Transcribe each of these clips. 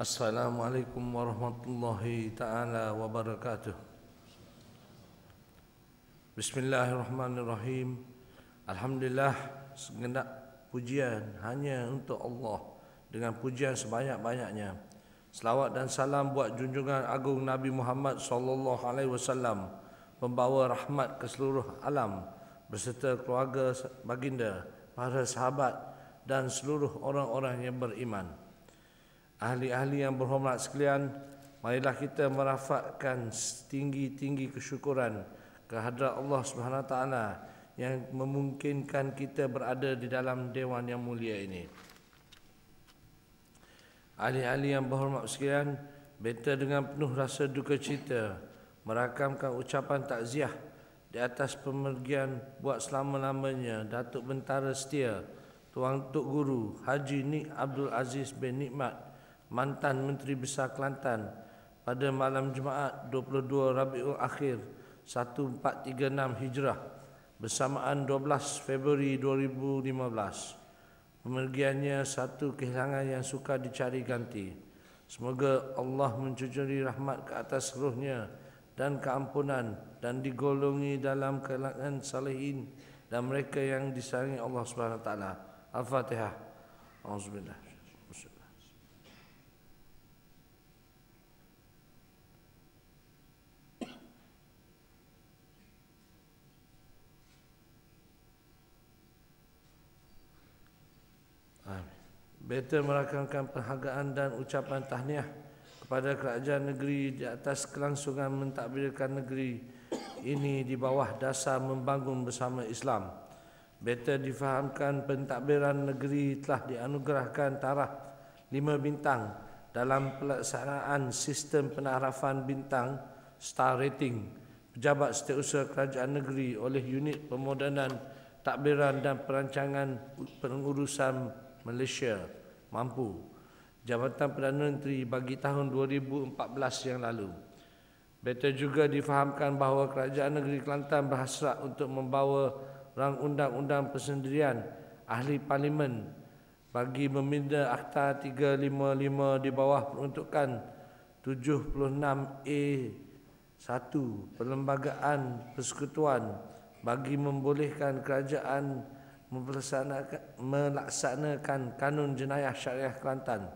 Assalamualaikum warahmatullahi taala wabarakatuh. Bismillahirrahmanirrahim. Alhamdulillah segenap pujian hanya untuk Allah dengan pujian sebanyak-banyaknya. Selawat dan salam buat junjungan agung Nabi Muhammad sallallahu alaihi wasallam, pembawa rahmat ke seluruh alam beserta keluarga baginda, para sahabat dan seluruh orang-orang yang beriman. Ahli-ahli yang berhormat sekalian, marilah kita merafakkan tinggi-tinggi kesyukuran kehadrat Allah Subhanahu taala yang memungkinkan kita berada di dalam dewan yang mulia ini. Ahli-ahli yang berhormat sekalian, beta dengan penuh rasa duka cita merakamkan ucapan takziah di atas pemergian buat selama-lamanya Datuk Bentara Setia Tuan Tok Guru Haji Nik Abdul Aziz bin Nikmat mantan Menteri Besar Kelantan pada malam Jumaat 22 Rabiul Akhir 1436 Hijrah bersamaan 12 Februari 2015. Pemergiannya satu kehilangan yang suka dicari ganti. Semoga Allah mencucuri rahmat ke atas rohnya dan keampunan dan digolongi dalam kalangan salihin dan mereka yang disayangi Allah Subhanahu wa taala. Al-Fatihah. Auzubillah. Beta merakamkan penghargaan dan ucapan tahniah kepada kerajaan negeri di atas kelangsungan mentadbirkan negeri ini di bawah dasar membangun bersama Islam. Beta difahamkan pentadbiran negeri telah dianugerahkan taraf lima bintang dalam pelaksanaan sistem penarafan bintang star rating pejabat setiausaha kerajaan negeri oleh unit pemodenan takbiran dan perancangan pengurusan Malaysia mampu Jabatan Perdana Menteri bagi tahun 2014 yang lalu. Beta juga difahamkan bahawa Kerajaan Negeri Kelantan berhasrat untuk membawa rang undang-undang persendirian ahli parlimen bagi meminda Akta 355 di bawah peruntukan 76A1 Perlembagaan Persekutuan bagi membolehkan kerajaan melaksanakan kanun jenayah syariah Kelantan.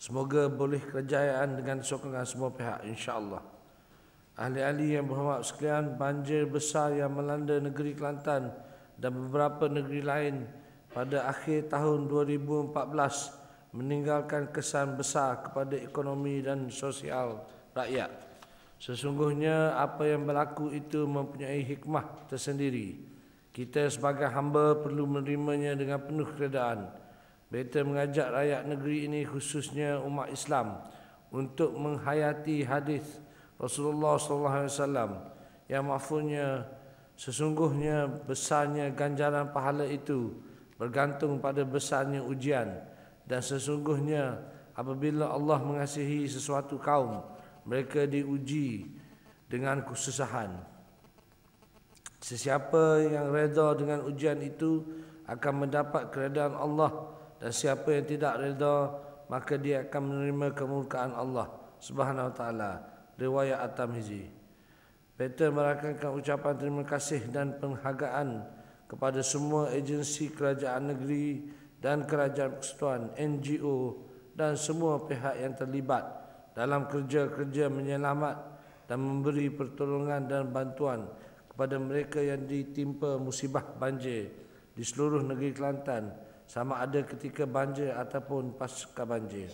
Semoga boleh kejayaan dengan sokongan semua pihak insya-Allah. Ahli-ahli yang berhormat sekalian, banjir besar yang melanda negeri Kelantan dan beberapa negeri lain pada akhir tahun 2014 meninggalkan kesan besar kepada ekonomi dan sosial rakyat. Sesungguhnya apa yang berlaku itu mempunyai hikmah tersendiri. Kita sebagai hamba perlu menerimanya dengan penuh keredaan. Beta mengajak rakyat negeri ini khususnya umat Islam untuk menghayati hadis Rasulullah sallallahu alaihi wasallam yang maksudnya sesungguhnya besarnya ganjaran pahala itu bergantung pada besarnya ujian dan sesungguhnya apabila Allah mengasihi sesuatu kaum mereka diuji dengan kesusahan Sesiapa yang reda dengan ujian itu akan mendapat keredaan Allah dan siapa yang tidak reda maka dia akan menerima kemurkaan Allah Subhanahu wa taala. Riwayat At-Tirmizi. Peter merakamkan ucapan terima kasih dan penghargaan kepada semua agensi kerajaan negeri dan kerajaan persekutuan, NGO dan semua pihak yang terlibat dalam kerja-kerja menyelamat dan memberi pertolongan dan bantuan kepada mereka yang ditimpa musibah banjir di seluruh negeri Kelantan sama ada ketika banjir ataupun pasca banjir.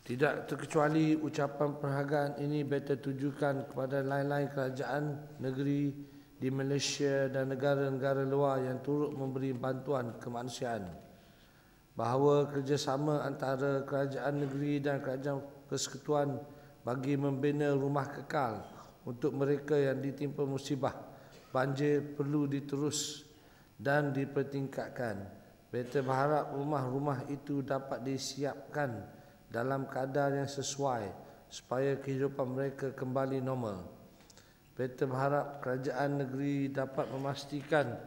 Tidak terkecuali ucapan perhargaan ini beta tujukan kepada lain-lain kerajaan negeri di Malaysia dan negara-negara luar yang turut memberi bantuan kemanusiaan. Bahawa kerjasama antara kerajaan negeri dan kerajaan persekutuan bagi membina rumah kekal untuk mereka yang ditimpa musibah banjir perlu diterus dan dipertingkatkan. Beta berharap rumah-rumah itu dapat disiapkan dalam keadaan yang sesuai supaya kehidupan mereka kembali normal. Beta berharap kerajaan negeri dapat memastikan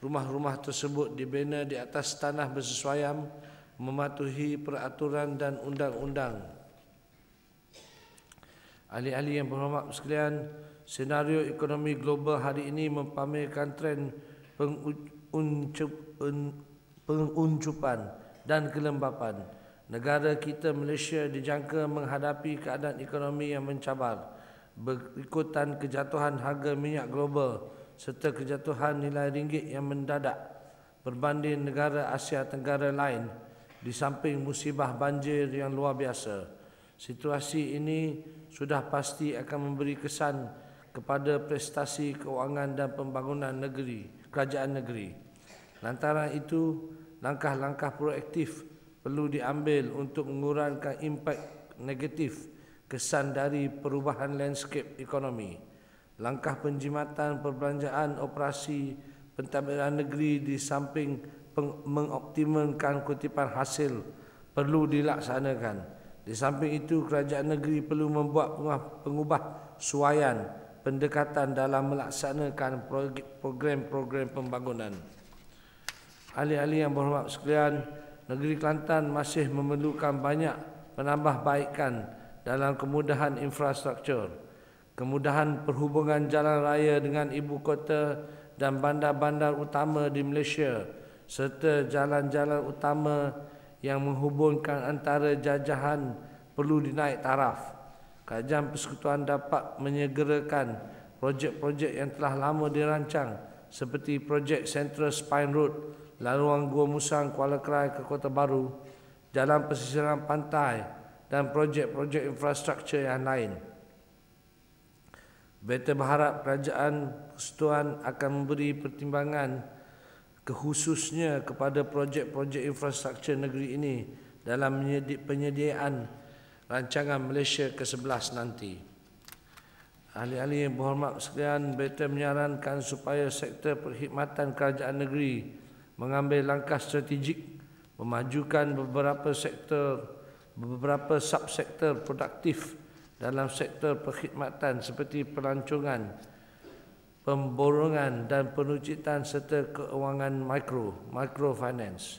rumah-rumah tersebut dibina di atas tanah bersesuaian mematuhi peraturan dan undang-undang. Ahli-ahli yang berhormat sekalian, senario ekonomi global hari ini mempamerkan tren penguncupan dan kelembapan. Negara kita Malaysia dijangka menghadapi keadaan ekonomi yang mencabar berikutan kejatuhan harga minyak global serta kejatuhan nilai ringgit yang mendadak berbanding negara Asia Tenggara lain di samping musibah banjir yang luar biasa. Situasi ini sudah pasti akan memberi kesan kepada prestasi keuangan dan pembangunan negeri, kerajaan negeri. Lantaran itu, langkah-langkah proaktif perlu diambil untuk mengurangkan impak negatif kesan dari perubahan landscape ekonomi. Langkah penjimatan perbelanjaan operasi pentadbiran negeri di samping mengoptimalkan kutipan hasil perlu dilaksanakan. Di samping itu, kerajaan negeri perlu membuat pengubah suayan pendekatan dalam melaksanakan program-program pembangunan. Ahli-ahli yang berhormat sekalian, negeri Kelantan masih memerlukan banyak penambahbaikan dalam kemudahan infrastruktur, kemudahan perhubungan jalan raya dengan ibu kota dan bandar-bandar utama di Malaysia serta jalan-jalan utama yang menghubungkan antara jajahan perlu dinaik taraf. Kerajaan Persekutuan dapat menyegerakan projek-projek yang telah lama dirancang seperti projek Central Spine Road, laluan Gua Musang Kuala Krai ke Kota Baru, jalan pesisiran pantai dan projek-projek infrastruktur yang lain. Beta berharap kerajaan persekutuan akan memberi pertimbangan khususnya kepada projek-projek infrastruktur negeri ini dalam penyediaan rancangan Malaysia ke-11 nanti. Ahli-ahli yang berhormat sekalian, beta menyarankan supaya sektor perkhidmatan kerajaan negeri mengambil langkah strategik memajukan beberapa sektor beberapa subsektor produktif dalam sektor perkhidmatan seperti pelancongan, pemborongan dan penucitan serta keuangan mikro, microfinance.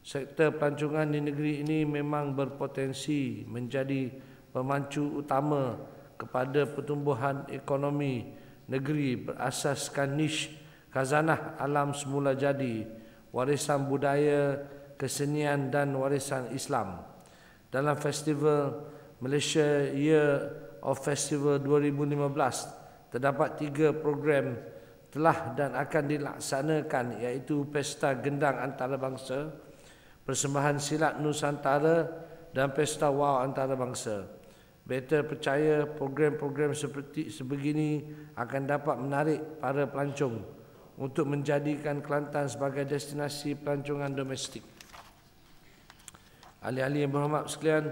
Sektor pelancongan di negeri ini memang berpotensi menjadi pemancu utama kepada pertumbuhan ekonomi negeri berasaskan niche khazanah alam semula jadi, warisan budaya, kesenian dan warisan Islam. Dalam festival Malaysia Year of Festival 2015, terdapat tiga program telah dan akan dilaksanakan iaitu Pesta Gendang Antarabangsa, Persembahan Silat Nusantara dan Pesta Wow Antarabangsa. Beta percaya program-program seperti sebegini akan dapat menarik para pelancong untuk menjadikan Kelantan sebagai destinasi pelancongan domestik. Ahli-ahli yang berhormat sekalian,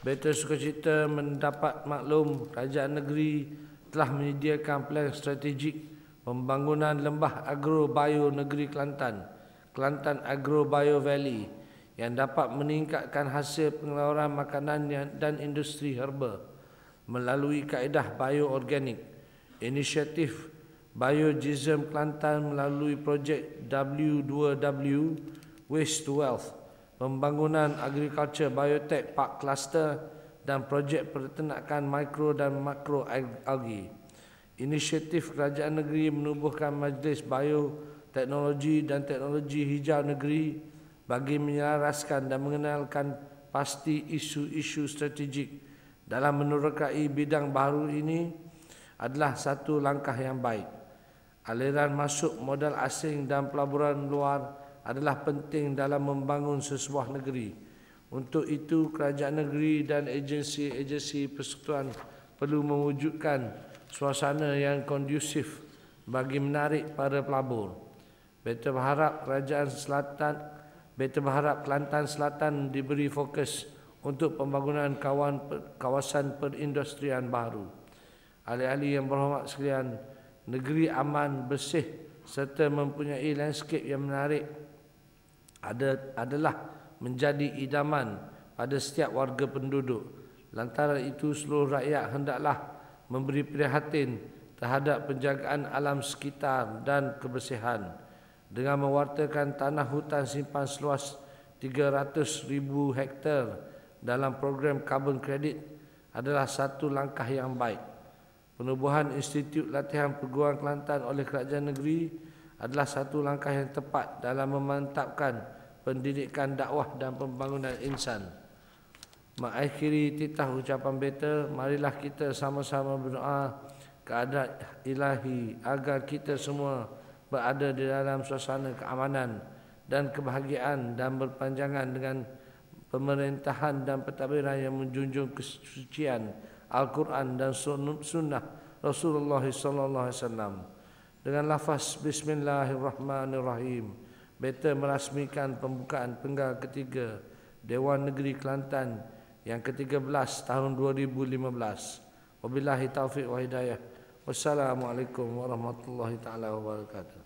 Beta sukacita mendapat maklum kerajaan negeri telah menyediakan plan strategik pembangunan lembah agro bio negeri Kelantan, Kelantan Agro Bio Valley yang dapat meningkatkan hasil pengeluaran makanan dan industri herba melalui kaedah bioorganik. Inisiatif Biogism Kelantan melalui projek W2W Waste to Wealth, pembangunan agriculture biotech park cluster dan projek peternakan mikro dan makro algi. Inisiatif kerajaan negeri menubuhkan majlis bioteknologi dan teknologi hijau negeri bagi menyelaraskan dan mengenalkan pasti isu-isu strategik dalam menerokai bidang baru ini adalah satu langkah yang baik. Aliran masuk modal asing dan pelaburan luar adalah penting dalam membangun sesebuah negeri. Untuk itu, kerajaan negeri dan agensi-agensi persekutuan perlu mewujudkan suasana yang kondusif bagi menarik para pelabur. Beta berharap kerajaan selatan, beta berharap Kelantan Selatan diberi fokus untuk pembangunan kawan, kawasan perindustrian baru. Ahli-ahli yang berhormat sekalian, negeri aman, bersih serta mempunyai landscape yang menarik ada adalah menjadi idaman pada setiap warga penduduk. Lantaran itu seluruh rakyat hendaklah memberi perhatian terhadap penjagaan alam sekitar dan kebersihan. dengan mewartakan tanah hutan simpan seluas 300,000 hektar dalam program carbon credit adalah satu langkah yang baik. Penubuhan Institut Latihan Perguruan Kelantan oleh Kerajaan Negeri adalah satu langkah yang tepat dalam memantapkan pendidikan dakwah dan pembangunan insan. Mengakhiri titah ucapan beta, marilah kita sama-sama berdoa keadaan ilahi agar kita semua berada di dalam suasana keamanan dan kebahagiaan dan berpanjangan dengan pemerintahan dan pentadbiran yang menjunjung kesucian Al-Quran dan sunnah Rasulullah sallallahu alaihi wasallam dengan lafaz bismillahirrahmanirrahim beta merasmikan pembukaan penggal ketiga Dewan Negeri Kelantan yang ke-13 tahun 2015 wabillahi taufik wa hidayah. Wassalamualaikum warahmatullahi taala wabarakatuh